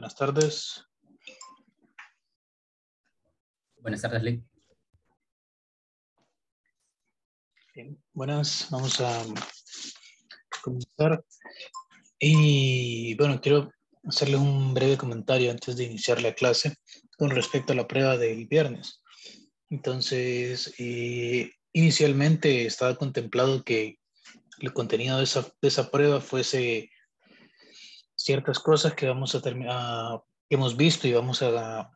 Buenas tardes. Buenas tardes, Lee. Bien, buenas, vamos a comenzar. Y bueno, quiero hacerle un breve comentario antes de iniciar la clase con respecto a la prueba del viernes. Entonces, eh, inicialmente estaba contemplado que el contenido de esa, de esa prueba fuese ciertas cosas que vamos a terminar, que hemos visto y vamos a,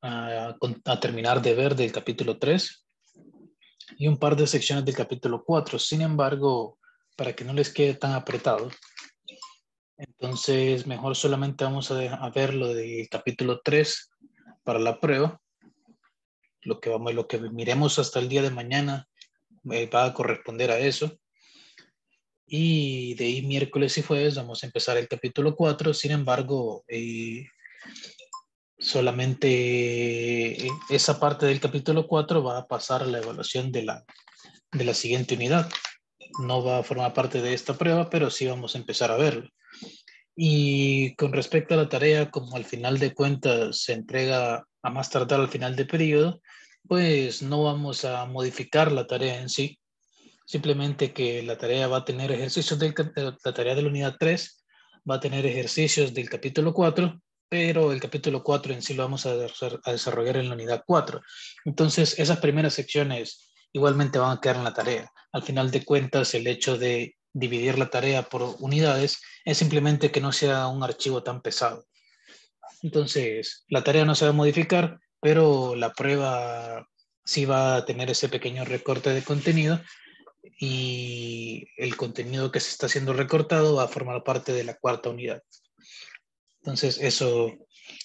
a, a, terminar de ver del capítulo 3 y un par de secciones del capítulo 4. Sin embargo, para que no les quede tan apretado, entonces mejor solamente vamos a, a ver lo del capítulo 3 para la prueba. Lo que, vamos, lo que miremos hasta el día de mañana eh, va a corresponder a eso. Y de ahí miércoles y jueves vamos a empezar el capítulo 4. Sin embargo, eh, solamente esa parte del capítulo 4 va a pasar a la evaluación de la, de la siguiente unidad. No va a formar parte de esta prueba, pero sí vamos a empezar a verlo. Y con respecto a la tarea, como al final de cuentas se entrega a más tardar al final de periodo, pues no vamos a modificar la tarea en sí. Simplemente que la tarea va a tener ejercicios de la tarea de la unidad 3, va a tener ejercicios del capítulo 4 pero el capítulo 4 en sí lo vamos a, a desarrollar en la unidad 4. Entonces, esas primeras secciones igualmente van a quedar en la tarea. Al final de cuentas, el hecho de dividir la tarea por unidades es simplemente que no sea un archivo tan pesado. Entonces, la tarea no se va a modificar, pero la prueba sí va a tener ese pequeño recorte de contenido y el contenido que se está siendo recortado va a formar parte de la cuarta unidad. Entonces, eso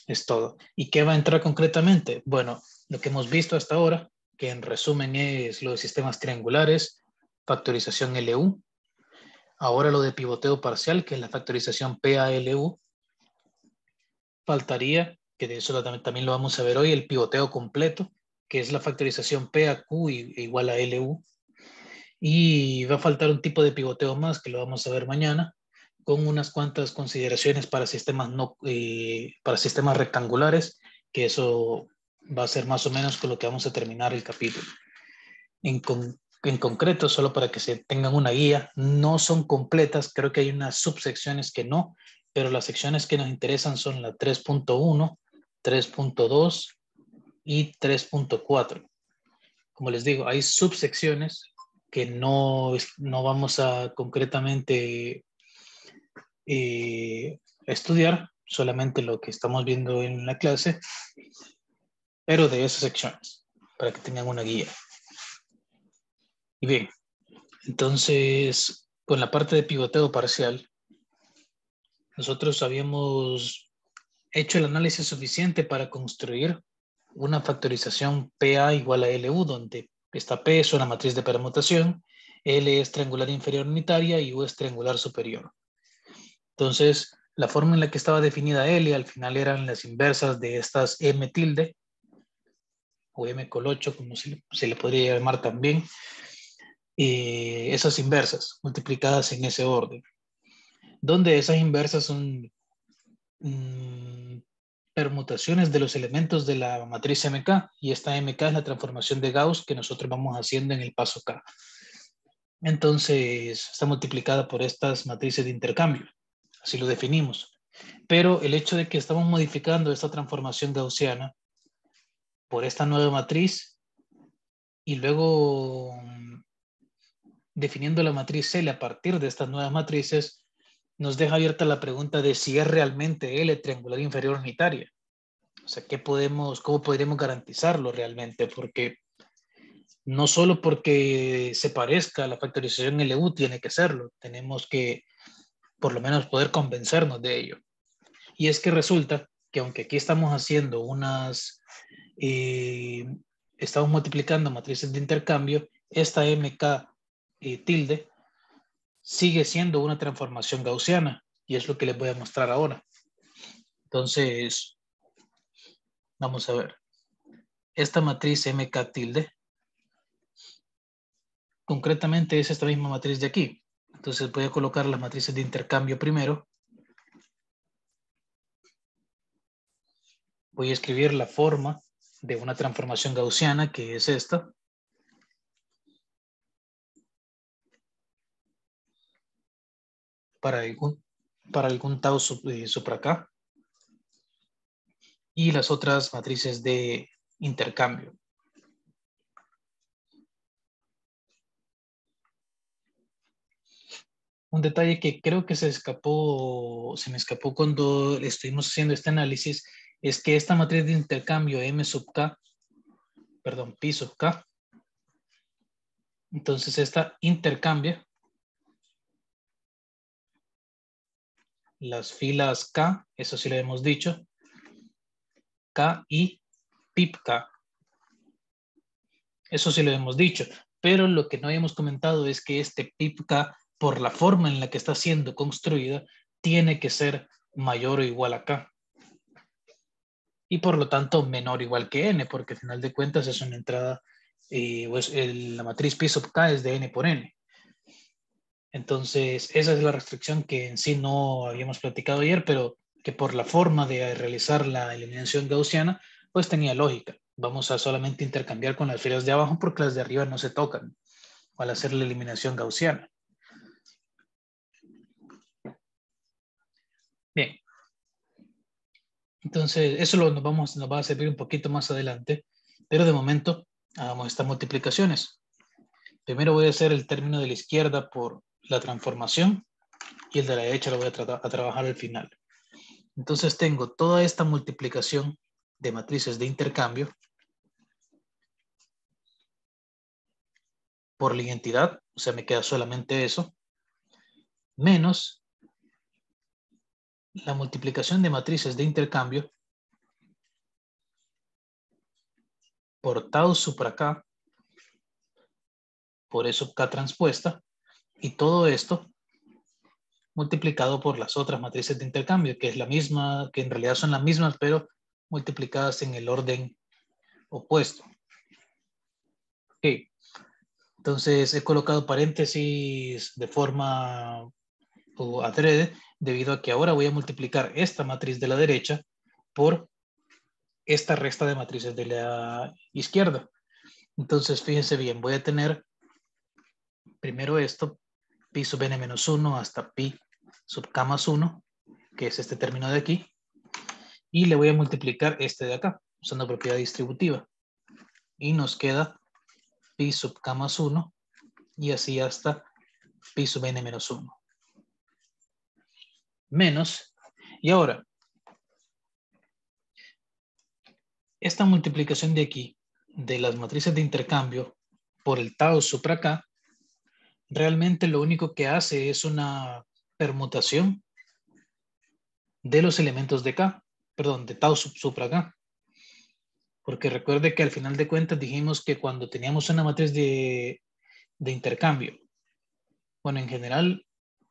es todo. ¿Y qué va a entrar concretamente? Bueno, lo que hemos visto hasta ahora, que en resumen es lo de sistemas triangulares, factorización LU, ahora lo de pivoteo parcial, que es la factorización PALU, faltaría, que de eso también lo vamos a ver hoy, el pivoteo completo, que es la factorización PAQ igual a LU, y va a faltar un tipo de pivoteo más, que lo vamos a ver mañana, con unas cuantas consideraciones para sistemas, no, eh, para sistemas rectangulares, que eso va a ser más o menos con lo que vamos a terminar el capítulo. En, con, en concreto, solo para que se tengan una guía, no son completas, creo que hay unas subsecciones que no, pero las secciones que nos interesan son la 3.1, 3.2 y 3.4. Como les digo, hay subsecciones que no, no vamos a concretamente eh, estudiar solamente lo que estamos viendo en la clase, pero de esas secciones, para que tengan una guía. Y bien, entonces, con la parte de pivoteo parcial, nosotros habíamos hecho el análisis suficiente para construir una factorización PA igual a LU, donde esta P es una matriz de permutación, L es triangular inferior unitaria y U es triangular superior. Entonces, la forma en la que estaba definida L al final eran las inversas de estas M tilde, o M col 8, como se, le podría llamar también, eh, esas inversas multiplicadas en ese orden, donde esas inversas son mmm, permutaciones de los elementos de la matriz MK, y esta MK es la transformación de Gauss que nosotros vamos haciendo en el paso K. Entonces, está multiplicada por estas matrices de intercambio así lo definimos. Pero el hecho de que estamos modificando esta transformación gaussiana por esta nueva matriz y luego mm, definiendo la matriz L a partir de estas nuevas matrices, nos deja abierta la pregunta de si es realmente L triangular inferior unitaria. O sea, ¿qué podemos, ¿cómo podríamos garantizarlo realmente? Porque no solo porque se parezca a la factorización LU tiene que serlo, tenemos que por lo menos poder convencernos de ello. Y es que resulta que aunque aquí estamos haciendo unas, eh, estamos multiplicando matrices de intercambio, esta MK eh, tilde sigue siendo una transformación gaussiana y es lo que les voy a mostrar ahora. Entonces, vamos a ver. Esta matriz MK tilde, concretamente es esta misma matriz de aquí. Entonces voy a colocar las matrices de intercambio primero. voy a escribir la forma de una transformación gaussiana que es esta. Para algún, para algún tau supra K. Y las otras matrices de intercambio. un detalle que creo que se escapó, se me escapó cuando estuvimos haciendo este análisis, es que esta matriz de intercambio M sub K, perdón, Pi sub K, entonces esta intercambia las filas K, eso sí lo hemos dicho, K y pip K. Eso sí lo hemos dicho, pero lo que no habíamos comentado es que este pip K por la forma en la que está siendo construida, tiene que ser mayor o igual a K. Y por lo tanto menor o igual que N, porque al final de cuentas es una entrada, eh, pues la matriz P sub K es de N por N. Entonces, esa es la restricción que en sí no habíamos platicado ayer, pero que por la forma de realizar la eliminación gaussiana, pues tenía lógica. Vamos a solamente intercambiar con las filas de abajo porque las de arriba no se tocan al hacer la eliminación gaussiana. Bien. Entonces, eso lo, nos, vamos, nos va a servir un poquito más adelante, pero de momento hagamos estas multiplicaciones. Primero voy a hacer el término de la izquierda por la transformación y el de la derecha lo voy a, a trabajar al final. Entonces tengo toda esta multiplicación de matrices de intercambio por la identidad, o sea, me queda solamente eso, menos la multiplicación de matrices de intercambio por tau supra por eso k transpuesta y todo esto multiplicado por las otras matrices de intercambio, que es la misma, que en realidad son las mismas, pero multiplicadas en el orden opuesto. Ok. Entonces he colocado paréntesis de forma o adrede debido a que ahora voy a multiplicar esta matriz de la derecha por esta resta de matrices de la izquierda. Entonces, fíjense bien, voy a tener primero esto, pi sub n menos 1 hasta pi sub k más 1, que es este término de aquí, y le voy a multiplicar este de acá, usando propiedad distributiva. Y nos queda pi sub k más 1, y así hasta pi sub n menos 1 menos. Y ahora, esta multiplicación de aquí, de las matrices de intercambio por el tau supra k, realmente lo único que hace es una permutación de los elementos de k, perdón, de tau supra k. Porque recuerde que al final de cuentas dijimos que cuando teníamos una matriz de, de intercambio, bueno, en general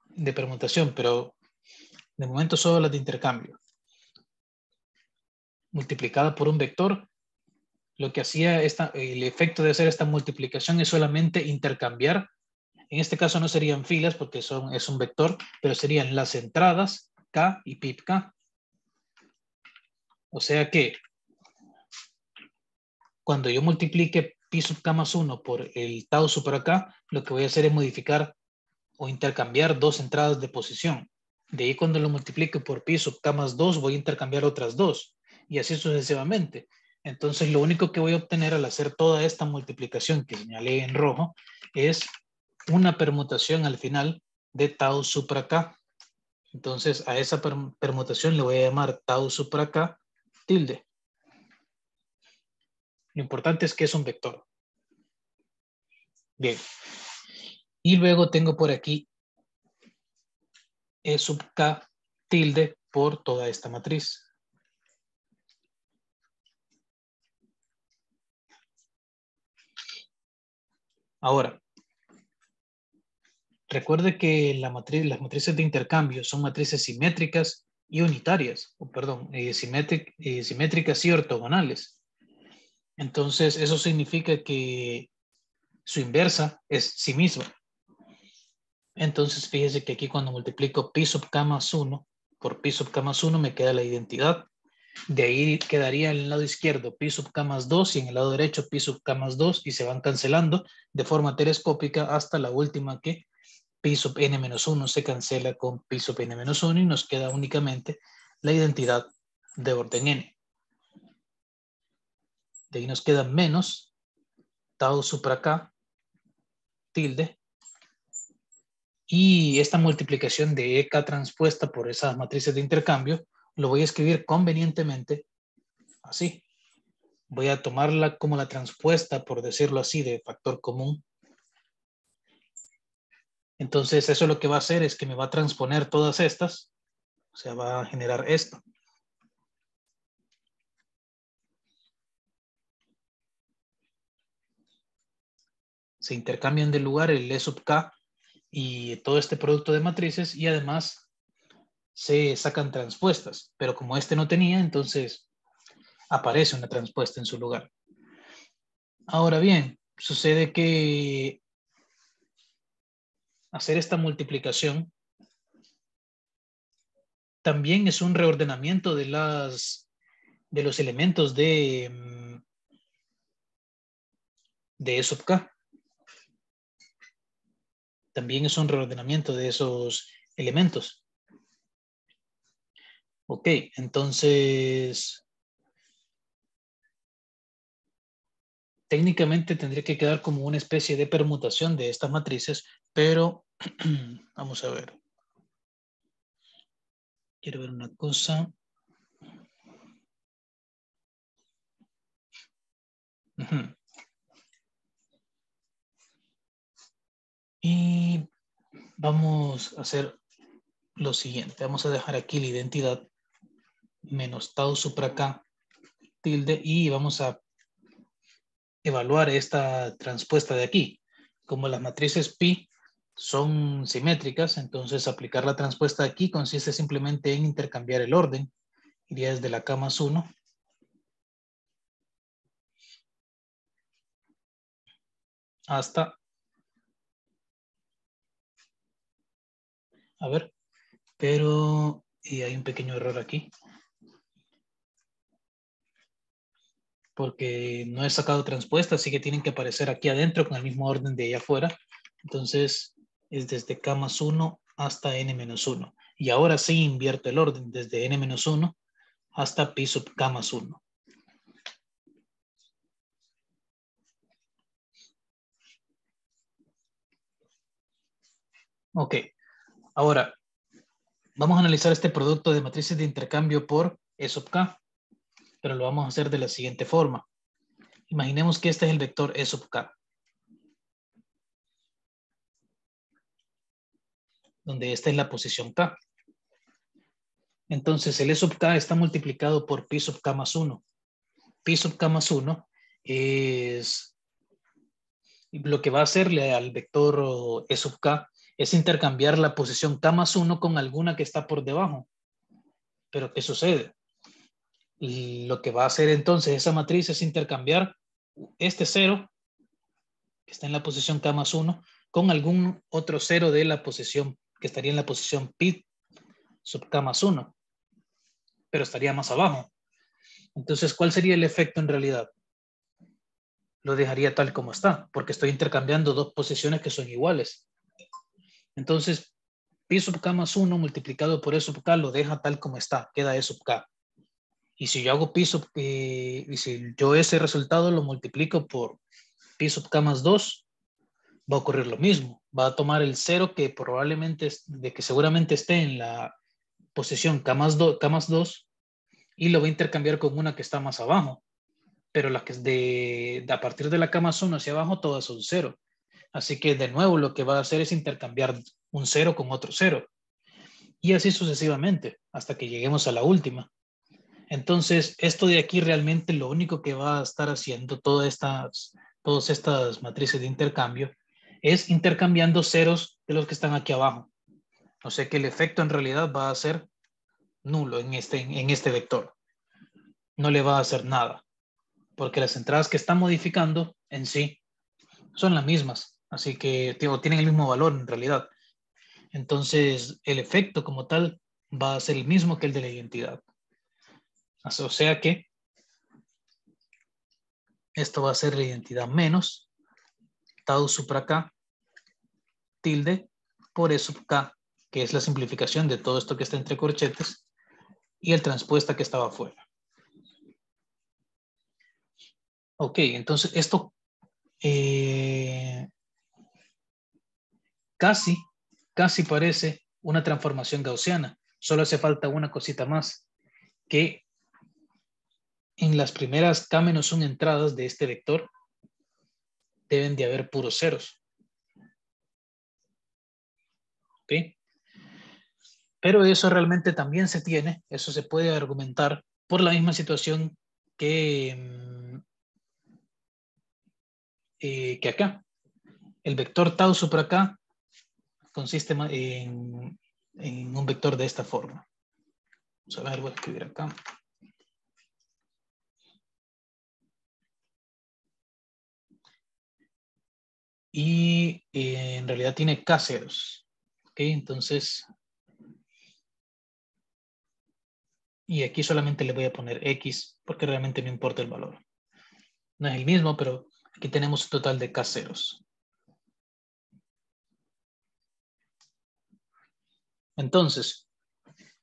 de permutación, pero de momento solo las de intercambio. Multiplicada por un vector, lo que hacía esta, el efecto de hacer esta multiplicación es solamente intercambiar. En este caso no serían filas porque son, es un vector, pero serían las entradas K y pip K. O sea que cuando yo multiplique pi sub k más 1 por el tau super acá, lo que voy a hacer es modificar o intercambiar dos entradas de posición. De ahí cuando lo multiplique por pi sub k más 2, voy a intercambiar otras dos. Y así sucesivamente. Entonces, lo único que voy a obtener al hacer toda esta multiplicación que señalé en rojo es una permutación al final de tau supra k. Entonces, a esa permutación le voy a llamar tau supra k tilde. Lo importante es que es un vector. Bien. Y luego tengo por aquí e sub k tilde por toda esta matriz. Ahora, recuerde que la matriz, las matrices de intercambio son matrices simétricas y unitarias, o perdón, eh, eh, simétricas y ortogonales. Entonces, eso significa que su inversa es sí misma. Entonces, fíjese que aquí cuando multiplico pi sub k más 1 por pi sub k más 1 me queda la identidad. De ahí quedaría en el lado izquierdo pi sub k más 2 y en el lado derecho pi sub k más 2 y se van cancelando de forma telescópica hasta la última que pi sub n menos 1 se cancela con pi sub n menos 1 y nos queda únicamente la identidad de orden n. De ahí nos queda menos tau supra k tilde y esta multiplicación de EK transpuesta por esas matrices de intercambio lo voy a escribir convenientemente así. Voy a tomarla como la transpuesta, por decirlo así, de factor común. Entonces eso lo que va a hacer es que me va a transponer todas estas, o sea, va a generar esto. Se intercambian de lugar el E sub K y todo este producto de matrices y además se sacan transpuestas, pero como este no tenía, entonces aparece una transpuesta en su lugar. Ahora bien, sucede que hacer esta multiplicación también es un reordenamiento de las de los elementos de mm, de E sub k también es un reordenamiento de esos elementos. Ok, entonces técnicamente tendría que quedar como una especie de permutación de estas matrices, pero vamos a ver. Quiero ver una cosa. Y vamos a hacer lo siguiente. Vamos a dejar aquí la identidad menos tau supra k tilde y vamos a evaluar esta transpuesta de aquí. Como las matrices pi son simétricas, entonces aplicar la transpuesta aquí consiste simplemente en intercambiar el orden. Iría desde la k más 1 hasta A ver, pero y hay un pequeño error aquí. Porque no he sacado transpuesta, así que tienen que aparecer aquí adentro con el mismo orden de allá afuera. Entonces es desde K más 1 hasta N menos 1. Y ahora sí invierto el orden desde N menos 1 hasta pi sub K más 1. Ok, Ahora, vamos a analizar este producto de matrices de intercambio por E sub k, pero lo vamos a hacer de la siguiente forma. Imaginemos que este es el vector E sub k. Donde esta es la posición k. Entonces el E sub k está multiplicado por pi sub k más 1. Pi sub k más 1 es lo que va a hacerle al vector E sub k es intercambiar la posición K más 1 con alguna que está por debajo. Pero ¿qué sucede? Lo que va a hacer entonces esa matriz es intercambiar este cero, que está en la posición K más 1, con algún otro cero de la posición, que estaría en la posición pi sub K más 1, pero estaría más abajo. Entonces, ¿cuál sería el efecto en realidad? Lo dejaría tal como está, porque estoy intercambiando dos posiciones que son iguales. Entonces, pi sub k más 1 multiplicado por e sub k lo deja tal como está, queda e sub k. Y si yo hago pi sub, eh, y si yo ese resultado lo multiplico por sub k más 2, va a ocurrir lo mismo. Va a tomar el 0 que probablemente, de que seguramente esté en la posición k más, 2, k más 2 y lo va a intercambiar con una que está más abajo. Pero la que de, de a partir de la k más 1 hacia abajo, todas son 0. Así que de nuevo lo que va a hacer es intercambiar un cero con otro cero. Y así sucesivamente, hasta que lleguemos a la última. Entonces, esto de aquí realmente lo único que va a estar haciendo todas estas, todas estas matrices de intercambio es intercambiando ceros de los que están aquí abajo. O sea que el efecto en realidad va a ser nulo en este, en este vector. No le va a hacer nada, porque las entradas que está modificando en sí son las mismas. Así que tienen el mismo valor en realidad. Entonces, el efecto como tal va a ser el mismo que el de la identidad. O sea que esto va a ser la identidad menos tau supra k tilde por eso k, que es la simplificación de todo esto que está entre corchetes, y el transpuesta que estaba afuera. Ok, entonces esto eh, casi, casi parece una transformación gaussiana. Solo hace falta una cosita más, que en las primeras K-1 entradas de este vector deben de haber puros ceros. ¿Ok? Pero eso realmente también se tiene, eso se puede argumentar por la misma situación que, mm, eh, que acá. El vector tau supra acá consiste en, en un vector de esta forma. Vamos a ver, voy a escribir acá. Y eh, en realidad tiene K ceros. ¿Ok? Entonces, y aquí solamente le voy a poner X porque realmente no importa el valor. No es el mismo, pero aquí tenemos un total de K ceros. Entonces,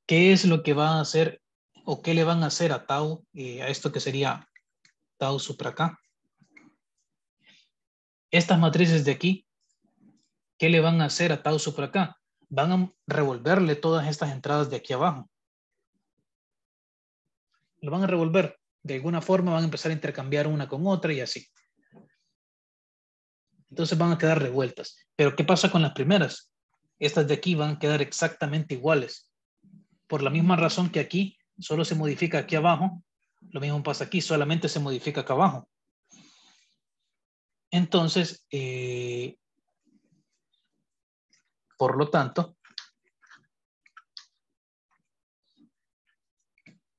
¿qué es lo que va a hacer o qué le van a hacer a tau, eh, a esto que sería tau supra k? Estas matrices de aquí, ¿qué le van a hacer a tau supra k? Van a revolverle todas estas entradas de aquí abajo. Lo van a revolver. De alguna forma van a empezar a intercambiar una con otra y así. Entonces van a quedar revueltas. Pero ¿qué pasa con las primeras? Estas de aquí van a quedar exactamente iguales. Por la misma razón que aquí solo se modifica aquí abajo, lo mismo pasa aquí, solamente se modifica acá abajo. Entonces, eh, por lo tanto,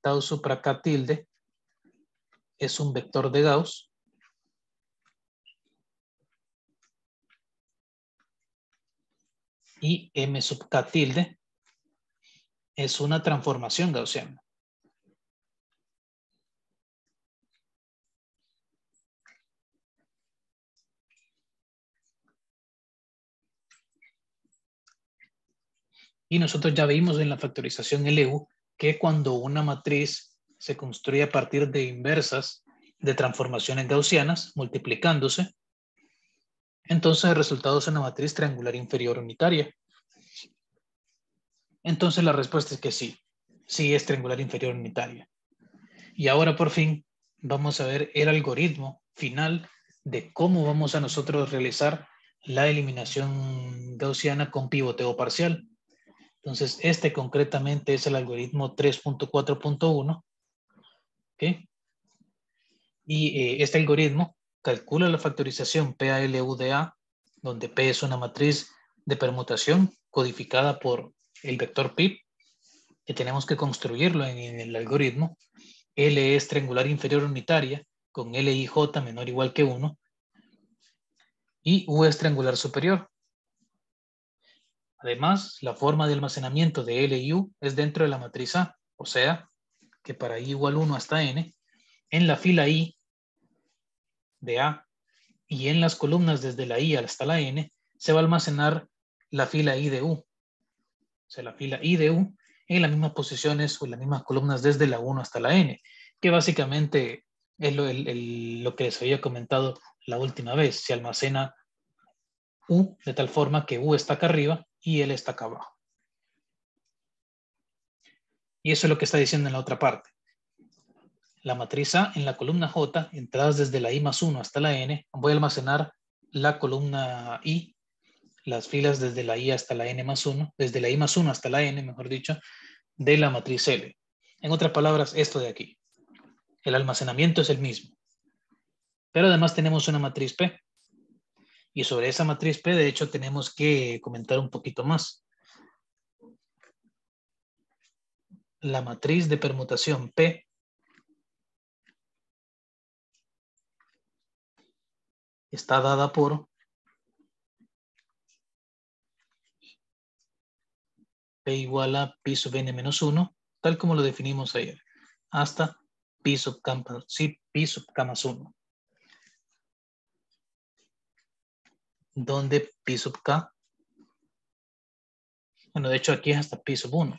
tau supra tilde es un vector de Gauss y M sub K tilde es una transformación gaussiana. Y nosotros ya vimos en la factorización LU que cuando una matriz se construye a partir de inversas de transformaciones gaussianas multiplicándose, entonces el resultado es una matriz triangular inferior unitaria. Entonces la respuesta es que sí, sí es triangular inferior unitaria. Y ahora por fin vamos a ver el algoritmo final de cómo vamos a nosotros realizar la eliminación gaussiana con pivoteo parcial. Entonces, este concretamente es el algoritmo 3.4.1. ¿okay? Y eh, este algoritmo calcula la factorización PALUDA, donde P es una matriz de permutación codificada por el vector PIP, que tenemos que construirlo en, el algoritmo. L es triangular inferior unitaria, con L y J menor o igual que 1. Y U es triangular superior. Además, la forma de almacenamiento de L y U es dentro de la matriz A, o sea, que para I igual 1 hasta N, en la fila I de A y en las columnas desde la I hasta la N, se va a almacenar la fila I de U. O sea, la fila I de U en las mismas posiciones o en las mismas columnas desde la 1 hasta la N, que básicamente es lo, lo que les había comentado la última vez. Se almacena U de tal forma que U está acá arriba y L está acá abajo. Y eso es lo que está diciendo en la otra parte la matriz A en la columna J, entradas desde la I más 1 hasta la N, voy a almacenar la columna I, las filas desde la I hasta la N más 1, desde la I más 1 hasta la N, mejor dicho, de la matriz L. En otras palabras, esto de aquí. El almacenamiento es el mismo. Pero además tenemos una matriz P. Y sobre esa matriz P, de hecho, tenemos que comentar un poquito más. La matriz de permutación P está dada por P igual a pi sub n menos 1, tal como lo definimos ayer. hasta P sub sí, P sub K más 1. Donde P sub K, bueno, de hecho aquí es hasta P sub 1.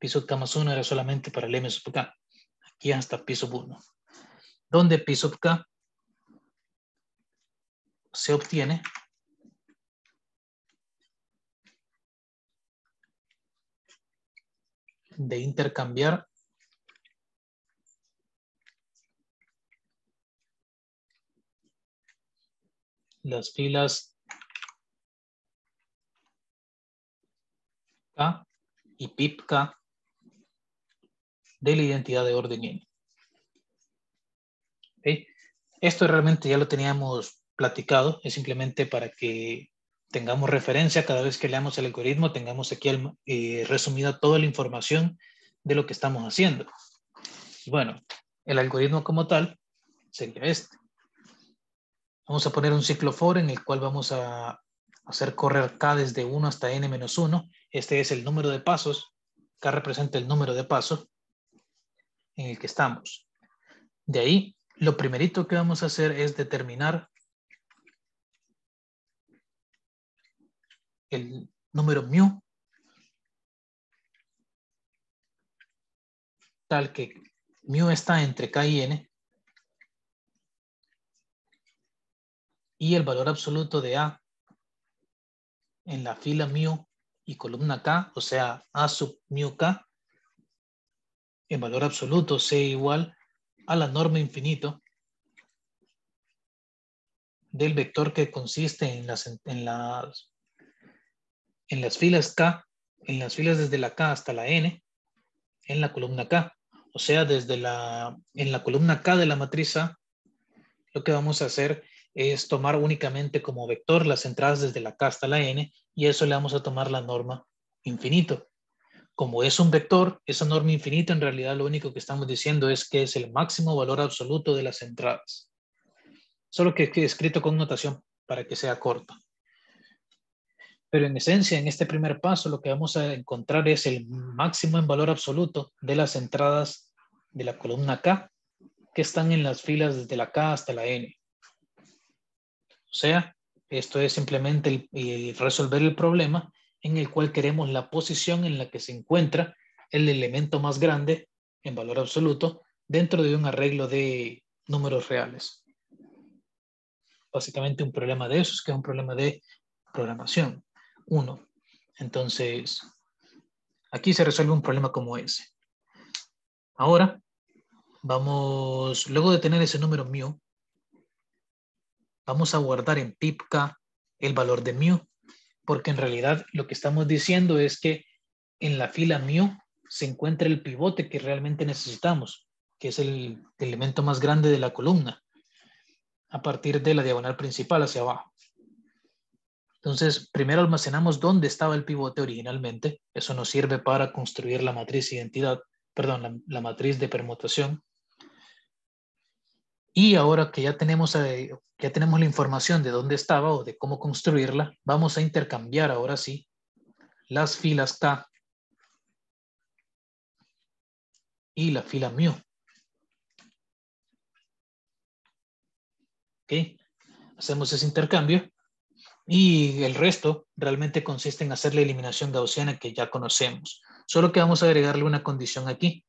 P sub K más 1 era solamente para el M sub K. Aquí hasta P sub 1. Donde P sub K se obtiene de intercambiar las filas K y pip K de la identidad de orden N. Esto realmente ya lo teníamos platicado, es simplemente para que tengamos referencia cada vez que leamos el algoritmo, tengamos aquí eh, resumida toda la información de lo que estamos haciendo. Bueno, el algoritmo como tal sería este. Vamos a poner un ciclo for en el cual vamos a hacer correr k desde 1 hasta n menos 1. Este es el número de pasos. K representa el número de pasos en el que estamos. De ahí, lo primerito que vamos a hacer es determinar el número mu tal que mu está entre k y n y el valor absoluto de a en la fila mu y columna k, o sea, a sub mu k, en valor absoluto sea igual a la norma infinito del vector que consiste en las, en las en las filas K, en las filas desde la K hasta la N, en la columna K. O sea, desde la, en la columna K de la matriz A, lo que vamos a hacer es tomar únicamente como vector las entradas desde la K hasta la N y eso le vamos a tomar la norma infinito. Como es un vector, esa norma infinito en realidad lo único que estamos diciendo es que es el máximo valor absoluto de las entradas. Solo que he escrito con notación para que sea corto. Pero en esencia, en este primer paso, lo que vamos a encontrar es el máximo en valor absoluto de las entradas de la columna K, que están en las filas desde la K hasta la N. O sea, esto es simplemente resolver el problema en el cual queremos la posición en la que se encuentra el elemento más grande en valor absoluto dentro de un arreglo de números reales. Básicamente un problema de eso es que es un problema de programación. 1. Entonces, aquí se resuelve un problema como ese. Ahora, vamos, luego de tener ese número mu, vamos a guardar en pipk el valor de mu, porque en realidad lo que estamos diciendo es que en la fila mu se encuentra el pivote que realmente necesitamos, que es el elemento más grande de la columna, a partir de la diagonal principal hacia abajo. Entonces, primero almacenamos dónde estaba el pivote originalmente. Eso nos sirve para construir la matriz identidad, perdón, la, matriz de permutación. Y ahora que ya tenemos, eh, ya tenemos la información de dónde estaba o de cómo construirla, vamos a intercambiar ahora sí las filas K y la fila mu. ¿Ok? Hacemos ese intercambio y el resto realmente consiste en hacer la eliminación gaussiana que ya conocemos. Solo que vamos a agregarle una condición aquí,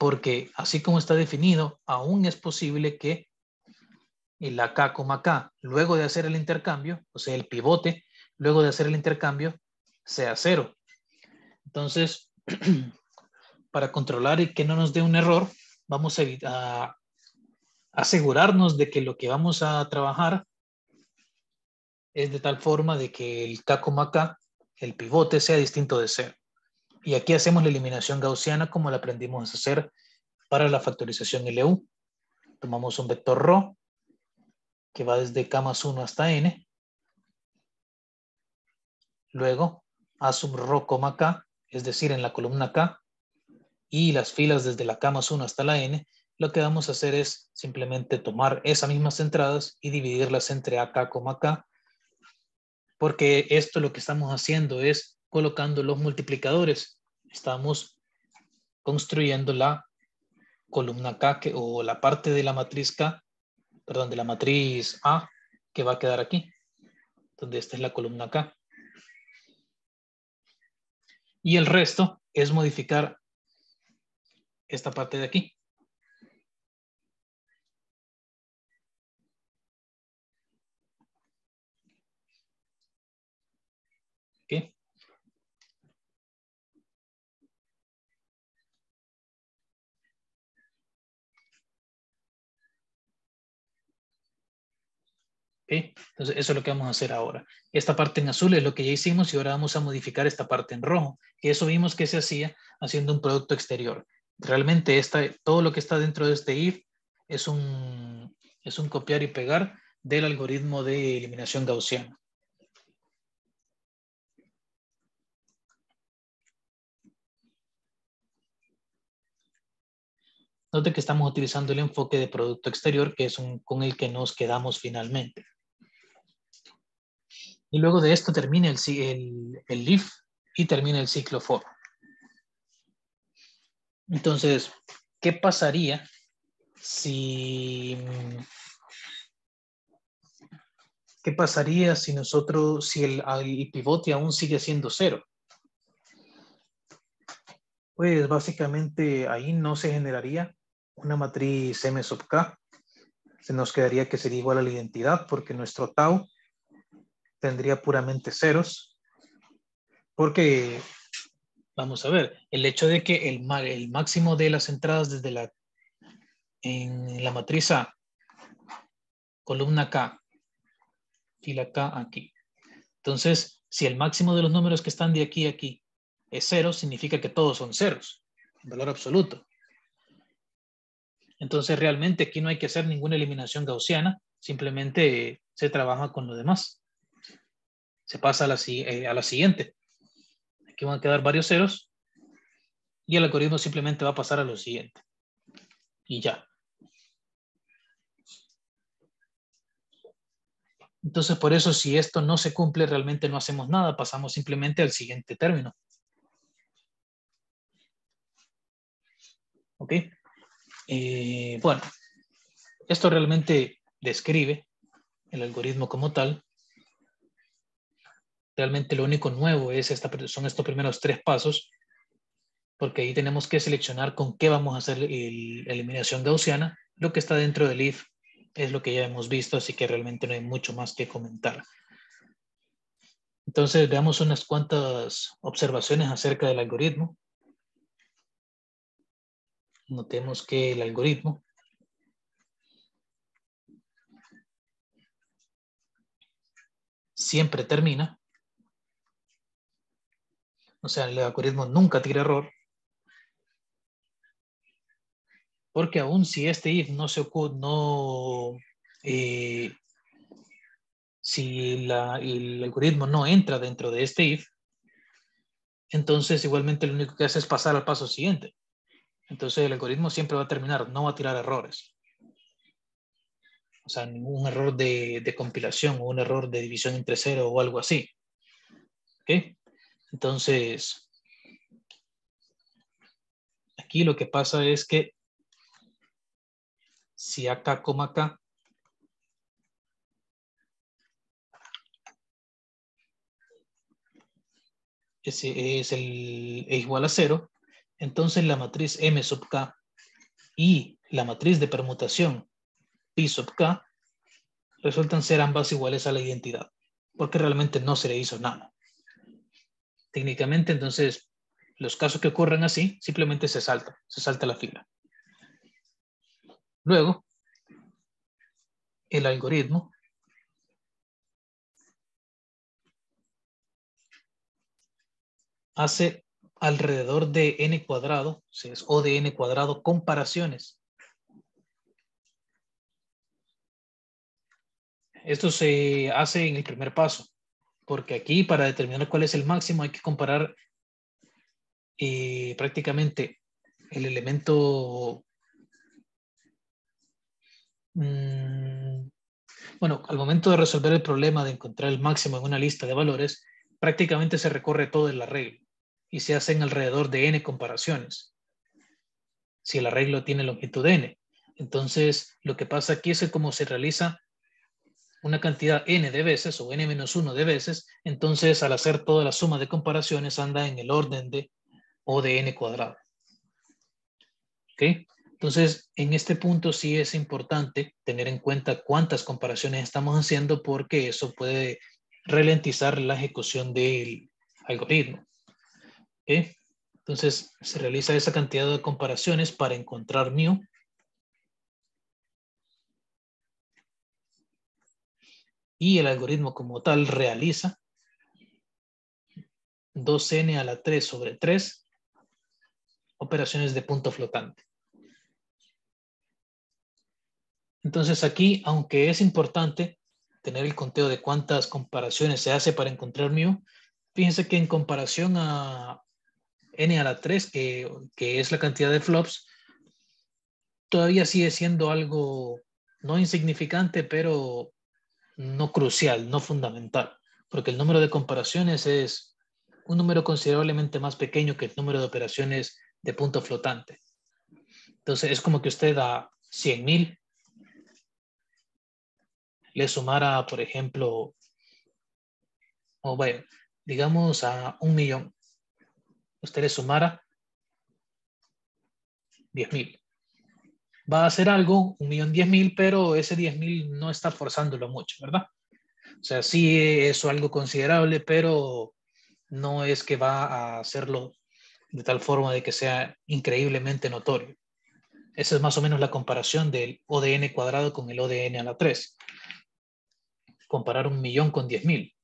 porque así como está definido, aún es posible que el AK, K, luego de hacer el intercambio, o sea, el pivote, luego de hacer el intercambio, sea cero. Entonces, para controlar y que no nos dé un error, vamos a, a asegurarnos de que lo que vamos a trabajar es de tal forma de que el K, K, el pivote sea distinto de cero. Y aquí hacemos la eliminación gaussiana como la aprendimos a hacer para la factorización LU. Tomamos un vector ρ que va desde K más 1 hasta N. Luego A sub ρ, K, es decir, en la columna K, y las filas desde la K más 1 hasta la N, lo que vamos a hacer es simplemente tomar esas mismas entradas y dividirlas entre AK, K porque esto lo que estamos haciendo es colocando los multiplicadores. Estamos construyendo la columna K o la parte de la matriz K, perdón, de la matriz A que va a quedar aquí, donde esta es la columna K. Y el resto es modificar esta parte de aquí. Entonces, eso es lo que vamos a hacer ahora. Esta parte en azul es lo que ya hicimos y ahora vamos a modificar esta parte en rojo. Que eso vimos que se hacía haciendo un producto exterior. Realmente todo lo que está dentro de este if es un, copiar y pegar del algoritmo de eliminación gaussiana. Note que estamos utilizando el enfoque de producto exterior, que es con el que nos quedamos finalmente. Y luego de esto termina el, el, el if y termina el ciclo for. Entonces, ¿qué pasaría si... ¿Qué pasaría si nosotros, si el, el pivote aún sigue siendo cero? Pues básicamente ahí no se generaría una matriz M sub K. Se nos quedaría que sería igual a la identidad porque nuestro tau tendría puramente ceros, porque, vamos a ver, el hecho de que el, el máximo de las entradas desde la, en la matriz A, columna K, fila K aquí. Entonces, si el máximo de los números que están de aquí a aquí es cero, significa que todos son ceros, valor absoluto. Entonces, realmente aquí no hay que hacer ninguna eliminación gaussiana, simplemente se trabaja con lo demás se pasa a la, eh, a la siguiente. Aquí van a quedar varios ceros y el algoritmo simplemente va a pasar a lo siguiente. Y ya. Entonces, por eso, si esto no se cumple, realmente no hacemos nada. Pasamos simplemente al siguiente término. ¿Ok? Eh, bueno, esto realmente describe el algoritmo como tal. Realmente lo único nuevo es esta, son estos primeros tres pasos, porque ahí tenemos que seleccionar con qué vamos a hacer la eliminación gaussiana. Lo que está dentro del if es lo que ya hemos visto, así que realmente no hay mucho más que comentar. Entonces veamos unas cuantas observaciones acerca del algoritmo. Notemos que el algoritmo siempre termina o sea, el algoritmo nunca tira error. Porque aún si este if no se ocurre, no, eh, si el algoritmo no entra dentro de este if, entonces igualmente lo único que hace es pasar al paso siguiente. Entonces el algoritmo siempre va a terminar, no va a tirar errores. O sea, ningún error de, de compilación o un error de división entre cero o algo así. ¿Ok? Entonces, aquí lo que pasa es que si acá como acá, es, es el es igual a cero, entonces la matriz M sub K y la matriz de permutación P sub K resultan ser ambas iguales a la identidad, porque realmente no se le hizo nada técnicamente, entonces los casos que ocurren así, simplemente se salta, se salta la fila. Luego, el algoritmo hace alrededor de n cuadrado, o de n cuadrado, comparaciones. Esto se hace en el primer paso porque aquí para determinar cuál es el máximo hay que comparar eh, prácticamente el elemento... Mm, bueno, al momento de resolver el problema de encontrar el máximo en una lista de valores, prácticamente se recorre todo el arreglo y se hacen alrededor de n comparaciones. si el arreglo tiene longitud n. Entonces, lo que pasa aquí es que como se realiza una cantidad n de veces o n menos 1 de veces, entonces al hacer toda la suma de comparaciones anda en el orden de O de n cuadrado. ¿Ok? Entonces, en este punto sí es importante tener en cuenta cuántas comparaciones estamos haciendo porque eso puede ralentizar la ejecución del algoritmo. ¿Ok? Entonces, se realiza esa cantidad de comparaciones para encontrar mu y el algoritmo como tal realiza 2n a la 3 sobre 3 operaciones de punto flotante. Entonces aquí, aunque es importante tener el conteo de cuántas comparaciones se hace para encontrar mu, fíjense que en comparación a n a la 3, que, que es la cantidad de flops, todavía sigue siendo algo no insignificante, pero no crucial, no fundamental, porque el número de comparaciones es un número considerablemente más pequeño que el número de operaciones de punto flotante. Entonces es como que usted a 100.000 le sumara, por ejemplo, o bueno, digamos a un millón, usted le sumara 10.000 va a hacer algo, un millón diez mil, pero ese diez mil no está forzándolo mucho, ¿verdad? O sea, sí es algo considerable, pero no es que va a hacerlo de tal forma de que sea increíblemente notorio. Esa es más o menos la comparación del ODN cuadrado con el ODN a la 3. Comparar un millón con diez mil.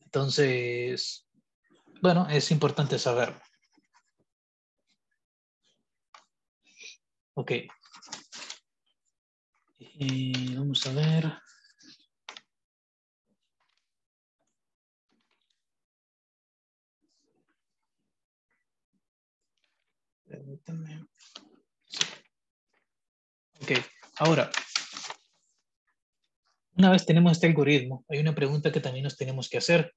Entonces, bueno, es importante saberlo. Ok. Y vamos a ver. Ok, ahora, una vez tenemos este algoritmo, hay una pregunta que también nos tenemos que hacer,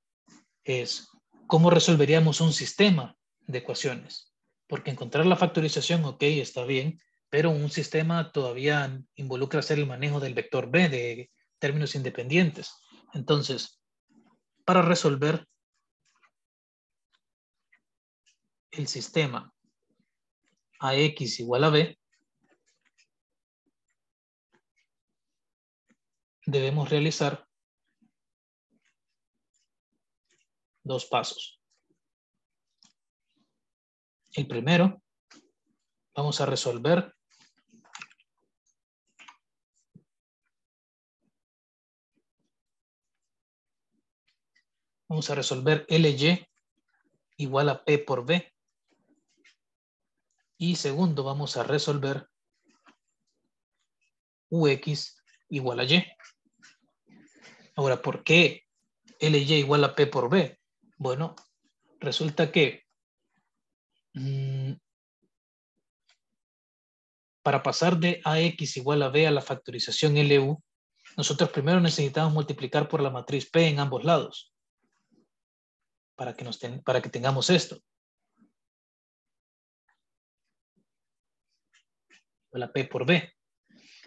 es ¿cómo resolveríamos un sistema de ecuaciones? Porque encontrar la factorización, ok, está bien, pero un sistema todavía involucra hacer el manejo del vector B de términos independientes. Entonces, para resolver el sistema AX igual a B, debemos realizar dos pasos. El primero, vamos a resolver Vamos a resolver LY igual a P por B. Y segundo, vamos a resolver UX igual a Y. Ahora, ¿por qué LY igual a P por B? Bueno, resulta que mm, para pasar de AX igual a B a la factorización LU, nosotros primero necesitamos multiplicar por la matriz P en ambos lados para que, nos para que tengamos esto. La P por B.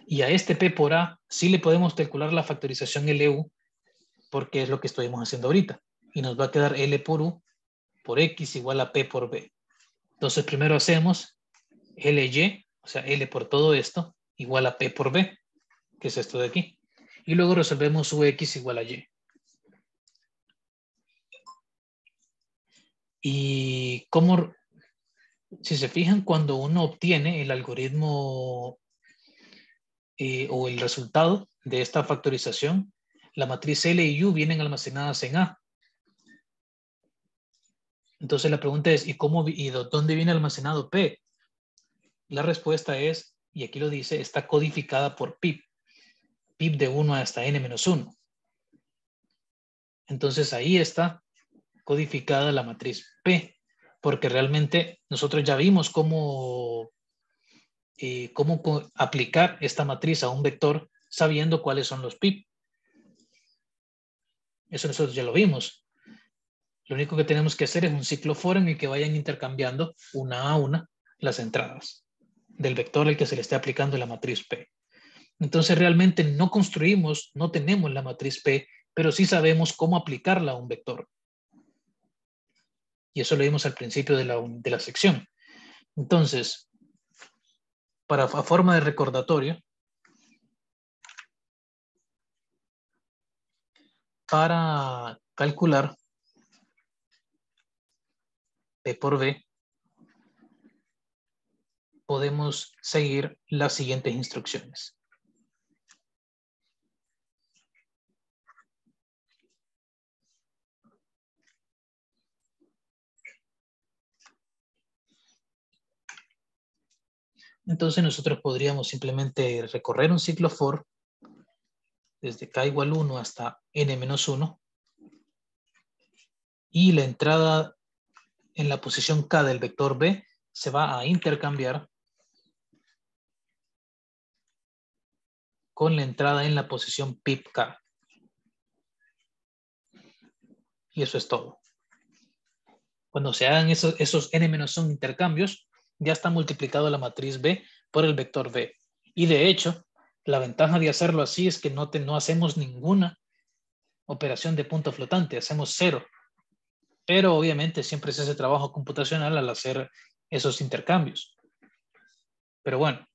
Y a este P por A sí le podemos calcular la factorización LU porque es lo que estuvimos haciendo ahorita. Y nos va a quedar L por U por X igual a P por B. Entonces primero hacemos LY, o sea, L por todo esto, igual a P por B, que es esto de aquí. Y luego resolvemos UX igual a Y. Y cómo, si se fijan, cuando uno obtiene el algoritmo eh, o el resultado de esta factorización, la matriz L y U vienen almacenadas en A. Entonces la pregunta es, ¿y, cómo, y dónde viene almacenado P? La respuesta es, y aquí lo dice, está codificada por pip. pip de 1 hasta n menos 1. Entonces ahí está codificada la matriz P, porque realmente nosotros ya vimos cómo, eh, cómo aplicar esta matriz a un vector sabiendo cuáles son los pip. Eso nosotros ya lo vimos. Lo único que tenemos que hacer es un ciclo for en el que vayan intercambiando una a una las entradas. del vector al que se le esté aplicando la matriz P. Entonces realmente no construimos, no tenemos la matriz P, pero sí sabemos cómo aplicarla a un vector. Y eso lo vimos al principio de la, sección. Entonces, para a forma de recordatorio, para calcular P por B, podemos seguir las siguientes instrucciones. Entonces nosotros podríamos simplemente recorrer un ciclo for desde k igual 1 hasta n menos 1 y la entrada en la posición k del vector b se va a intercambiar con la entrada en la posición pip k. Y eso es todo. Cuando se hagan esos, esos n-1 intercambios, ya está multiplicado la matriz B por el vector B. Y de hecho, la ventaja de hacerlo así es que no, no hacemos ninguna operación de punto flotante, hacemos cero. Pero obviamente siempre se hace trabajo computacional al hacer esos intercambios. Pero bueno,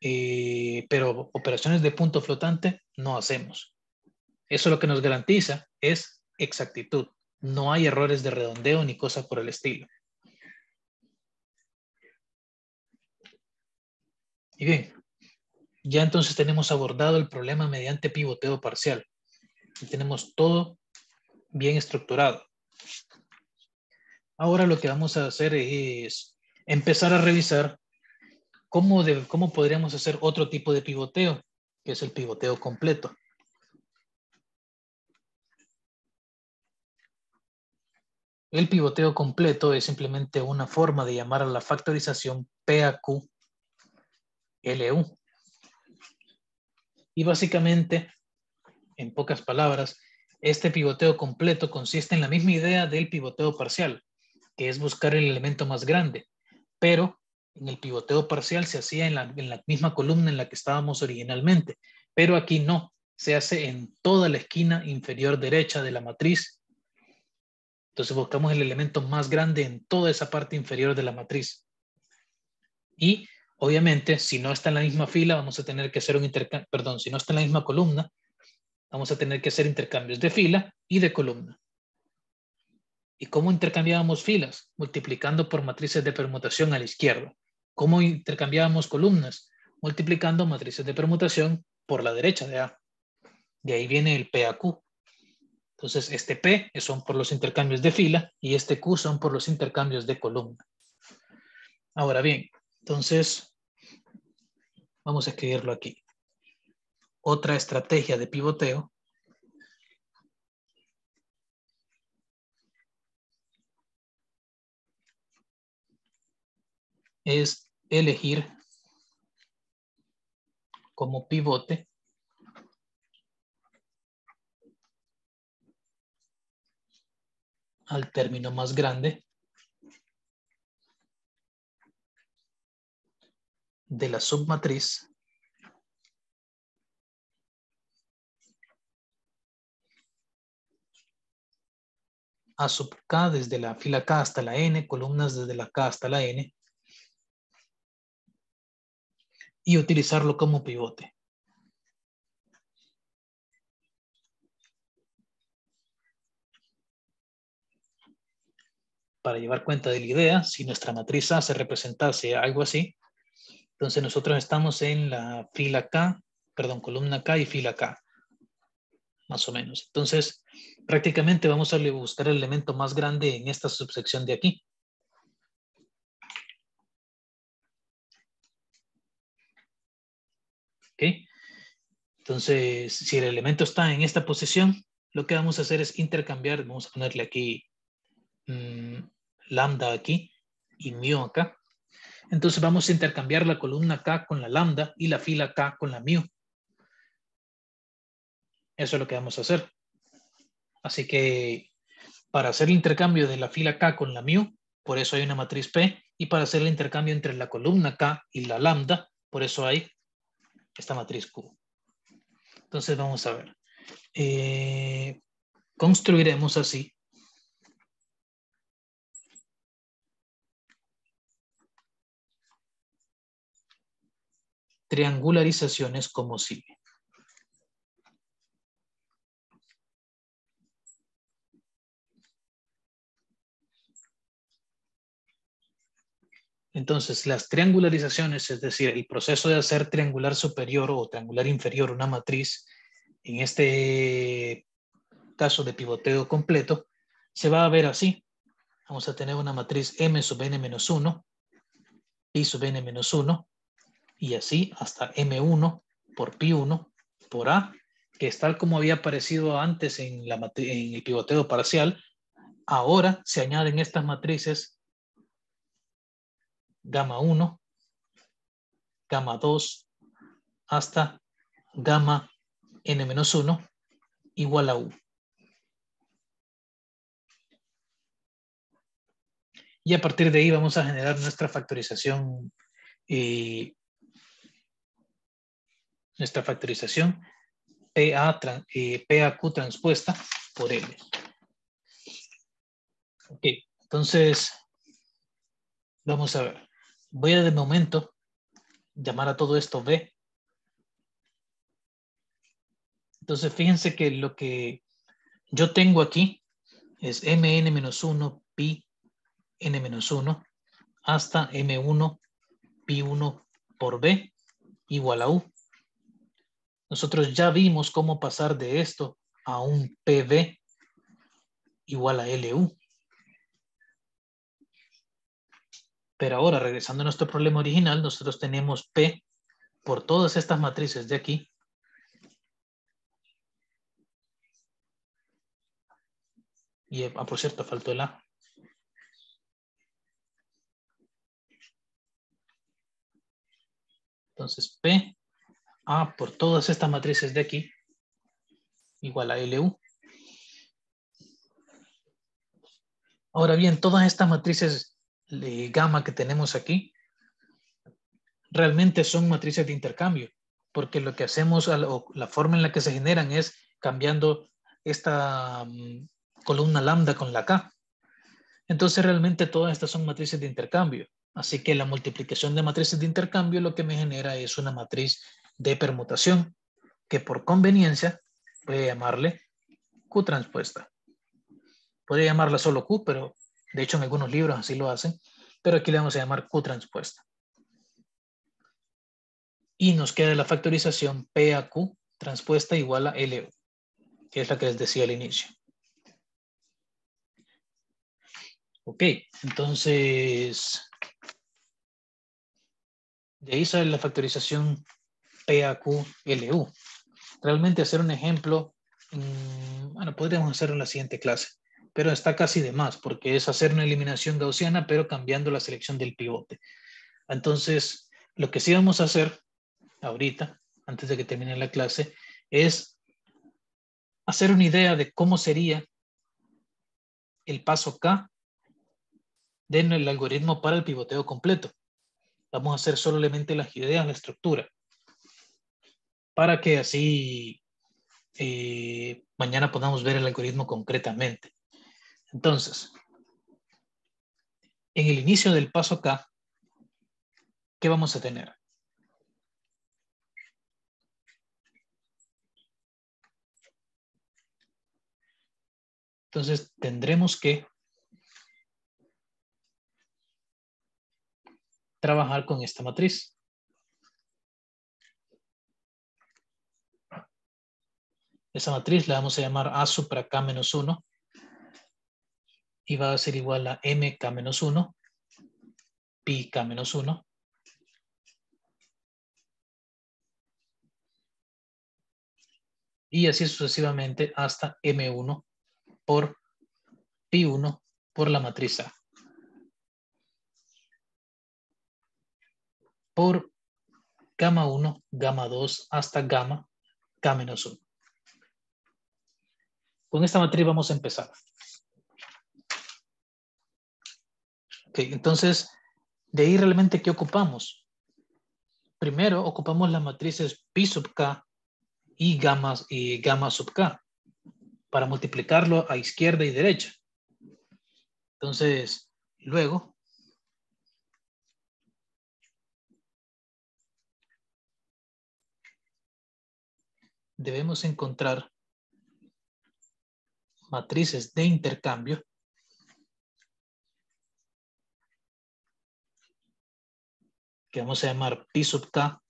eh, pero operaciones de punto flotante no hacemos. Eso lo que nos garantiza es exactitud. No hay errores de redondeo ni cosas por el estilo. Y bien, ya entonces tenemos abordado el problema mediante pivoteo parcial. Y tenemos todo bien estructurado. Ahora lo que vamos a hacer es empezar a revisar cómo, cómo podríamos hacer otro tipo de pivoteo, que es el pivoteo completo. El pivoteo completo es simplemente una forma de llamar a la factorización PAQ LU. Y básicamente, en pocas palabras, este pivoteo completo consiste en la misma idea del pivoteo parcial, que es buscar el elemento más grande, pero en el pivoteo parcial se hacía en la, en la misma columna en la que estábamos originalmente, pero aquí no, se hace en toda la esquina inferior derecha de la matriz. Entonces buscamos el elemento más grande en toda esa parte inferior de la matriz. Y Obviamente, si no está en la misma fila, vamos a tener que hacer un intercambio, perdón, si no está en la misma columna, vamos a tener que hacer intercambios de fila y de columna. ¿Y cómo intercambiábamos filas? Multiplicando por matrices de permutación a la izquierda. ¿Cómo intercambiábamos columnas? Multiplicando matrices de permutación por la derecha de A. De ahí viene el PAQ. Entonces, este P son por los intercambios de fila y este Q son por los intercambios de columna. Ahora bien, entonces Vamos a escribirlo aquí. Otra estrategia de pivoteo es elegir como pivote al término más grande de la submatriz A sub K desde la fila K hasta la N, columnas desde la K hasta la N, y utilizarlo como pivote. Para llevar cuenta de la idea, si nuestra matriz A se representase algo así, entonces nosotros estamos en la fila K, perdón, columna K y fila K, más o menos. Entonces, prácticamente vamos a buscar el elemento más grande en esta subsección de aquí. ¿Ok? Entonces, si el elemento está en esta posición, lo que vamos a hacer es intercambiar, vamos a ponerle aquí mm, lambda aquí y mu acá. Entonces vamos a intercambiar la columna K con la lambda y la fila K con la mu. Eso es lo que vamos a hacer. Así que para hacer el intercambio de la fila K con la mu, por eso hay una matriz P, y para hacer el intercambio entre la columna K y la lambda, por eso hay esta matriz Q. Entonces vamos a ver. Eh, construiremos así. Triangularizaciones como sigue. Entonces, las triangularizaciones, es decir, el proceso de hacer triangular superior o triangular inferior una matriz, en este caso de pivoteo completo, se va a ver así. Vamos a tener una matriz M sub n menos 1, pi sub n menos 1, y así hasta M1 por pi1 por A, que es tal como había aparecido antes en, la en el pivoteo parcial. Ahora se añaden estas matrices gamma 1, gamma 2, hasta gamma n-1 igual a u. Y a partir de ahí vamos a generar nuestra factorización eh, nuestra factorización PA, eh, PAQ transpuesta por L. Ok, entonces vamos a ver. Voy a de momento llamar a todo esto B. Entonces fíjense que lo que yo tengo aquí es mn-1 pi n-1 hasta m1 pi1 por b igual a u. Nosotros ya vimos cómo pasar de esto a un pb igual a lu. Pero ahora, regresando a nuestro problema original, nosotros tenemos P por todas estas matrices de aquí. Y, ah, por cierto, faltó el A. Entonces, P, A por todas estas matrices de aquí, igual a LU. Ahora bien, todas estas matrices de gamma que tenemos aquí realmente son matrices de intercambio, porque lo que hacemos, la forma en la que se generan es cambiando esta mm, columna lambda con la K. Entonces realmente todas estas son matrices de intercambio. Así que la multiplicación de matrices de intercambio lo que me genera es una matriz de permutación que por conveniencia voy a llamarle Q transpuesta. Podría llamarla solo Q, pero de hecho, en algunos libros así lo hacen, pero aquí le vamos a llamar Q transpuesta. Y nos queda la factorización P a Q transpuesta igual a LU, que es la que les decía al inicio. Ok, entonces, de ahí sale la factorización P a Q LU. Realmente hacer un ejemplo, mm, bueno, podríamos hacerlo en la siguiente clase pero está casi de más porque es hacer una eliminación gaussiana, pero cambiando la selección del pivote. Entonces, lo que sí vamos a hacer ahorita, antes de que termine la clase, es hacer una idea de cómo sería el paso K del algoritmo para el pivoteo completo. Vamos a hacer solamente las ideas, la estructura, para que así eh, mañana podamos ver el algoritmo concretamente. Entonces, en el inicio del paso K, ¿qué vamos a tener? Entonces, tendremos que trabajar con esta matriz. Esa matriz la vamos a llamar A supra K menos 1 y va a ser igual a mk-1, pi k-1, y así sucesivamente hasta m1 por pi1 por la matriz A. Por gamma 1, gamma 2 hasta gamma k-1. Con esta matriz vamos a empezar. entonces, de ahí realmente, ¿qué ocupamos? Primero, ocupamos las matrices pi sub k y gamma, y gamma sub k para multiplicarlo a izquierda y derecha. Entonces, luego, debemos encontrar matrices de intercambio. Que vamos a llamar pi sub k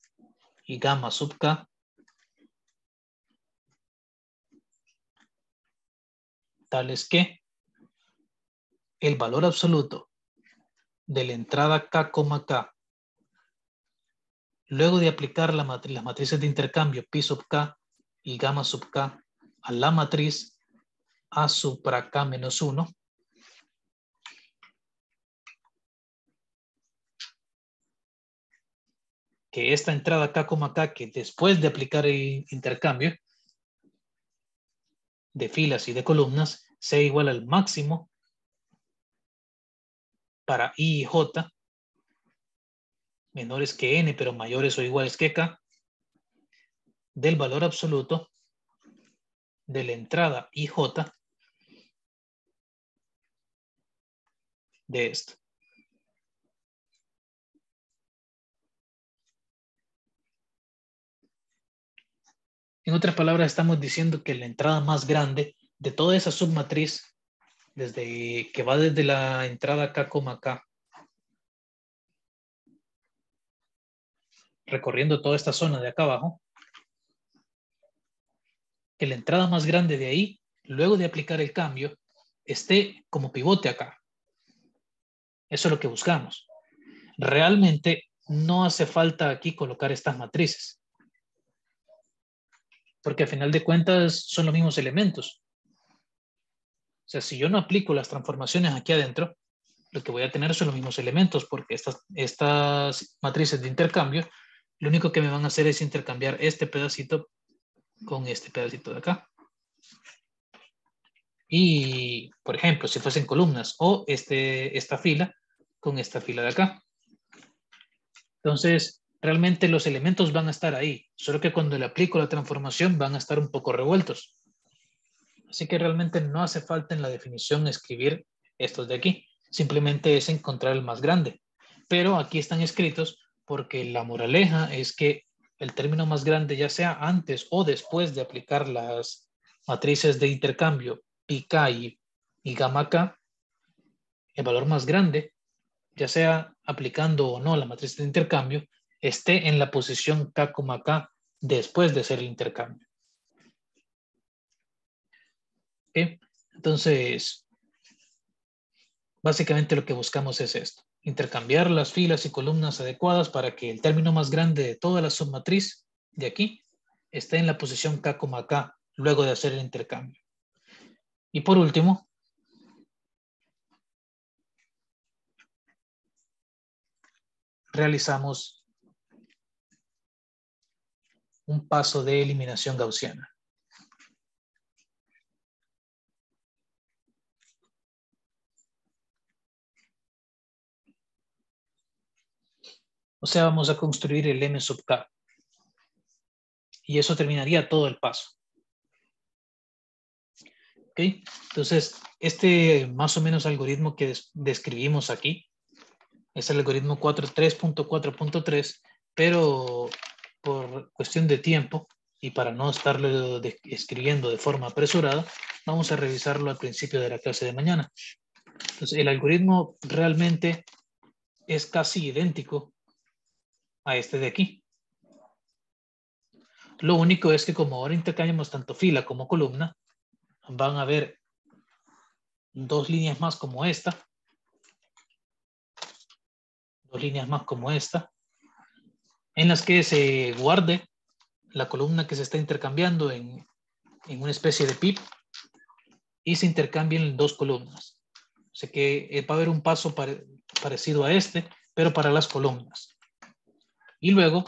y gamma sub k. Tales que el valor absoluto de la entrada k, k luego de aplicar las matrices de intercambio pi sub k y gamma sub k a la matriz A supra k menos 1, que esta entrada k, k, que después de aplicar el intercambio de filas y de columnas, sea igual al máximo para i y j menores que n, pero mayores o iguales que k, del valor absoluto de la entrada IJ de esto. En otras palabras, estamos diciendo que la entrada más grande de toda esa submatriz, desde que va desde la entrada K, K, recorriendo toda esta zona de acá abajo, que la entrada más grande de ahí, luego de aplicar el cambio, esté como pivote acá. Eso es lo que buscamos. Realmente no hace falta aquí colocar estas matrices. Porque a final de cuentas son los mismos elementos. O sea, si yo no aplico las transformaciones aquí adentro, lo que voy a tener son los mismos elementos, porque estas, estas matrices de intercambio, lo único que me van a hacer es intercambiar este pedacito con este pedacito de acá. Y, por ejemplo, si fuesen columnas o este, esta fila con esta fila de acá. Entonces, realmente los elementos van a estar ahí, solo que cuando le aplico la transformación van a estar un poco revueltos. Así que realmente no hace falta en la definición escribir estos de aquí, simplemente es encontrar el más grande. Pero aquí están escritos porque la moraleja es que el término más grande, ya sea antes o después de aplicar las matrices de intercambio pi k y, gamma k, el valor más grande, ya sea aplicando o no la matriz de intercambio, esté en la posición k, k después de hacer el intercambio. Entonces, básicamente lo que buscamos es esto intercambiar las filas y columnas adecuadas para que el término más grande de toda la submatriz de aquí esté en la posición K, K luego de hacer el intercambio. Y por último, realizamos un paso de eliminación gaussiana. O sea, vamos a construir el M sub K. Y eso terminaría todo el paso. ¿Ok? Entonces, este más o menos algoritmo que describimos aquí es el algoritmo 3.4.3, pero por cuestión de tiempo y para no estarlo escribiendo de forma apresurada, vamos a revisarlo al principio de la clase de mañana. Entonces, el algoritmo realmente es casi idéntico a este de aquí. Lo único es que como ahora intercambiamos tanto fila como columna, van a haber dos líneas más como esta, dos líneas más como esta, en las que se guarde la columna que se está intercambiando en, una especie de pip y se intercambien dos columnas. O que eh, va a haber un paso parecido a este, pero para las columnas. Y luego,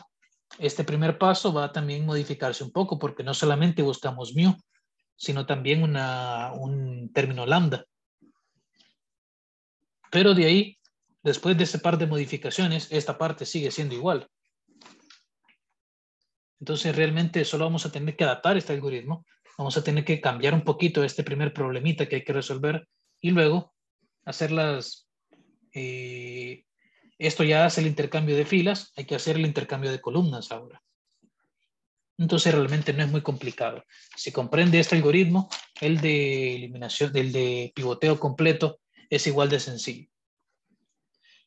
este primer paso va a también modificarse un poco porque no solamente buscamos mu, sino también una, un término lambda. Pero de ahí después de ese par de modificaciones, esta parte sigue siendo igual. Entonces realmente solo vamos a tener que adaptar este algoritmo. Vamos a tener que cambiar un poquito este primer problemita que hay que resolver y luego hacer las... Eh, esto ya hace el intercambio de filas, hay que hacer el intercambio de columnas ahora. Entonces realmente no es muy complicado. Si comprende este algoritmo, el de eliminación, el de pivoteo completo es igual de sencillo.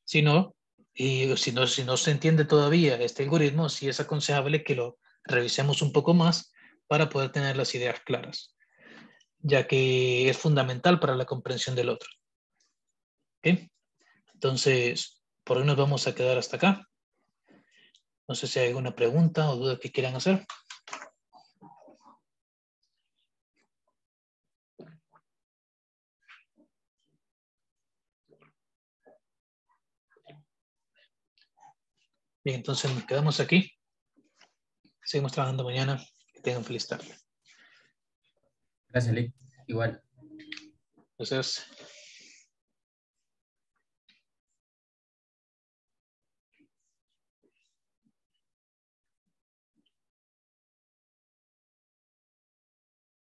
Si no, y si no, si no se entiende todavía este algoritmo, sí es aconsejable que lo revisemos un poco más para poder tener las ideas claras, ya que es fundamental para la comprensión del otro. Entonces, por hoy nos vamos a quedar hasta acá. No sé si hay alguna pregunta o duda que quieran hacer. Bien, entonces nos quedamos aquí. Seguimos trabajando mañana. Que tengan feliz tarde. Gracias, Lick. Igual. Gracias.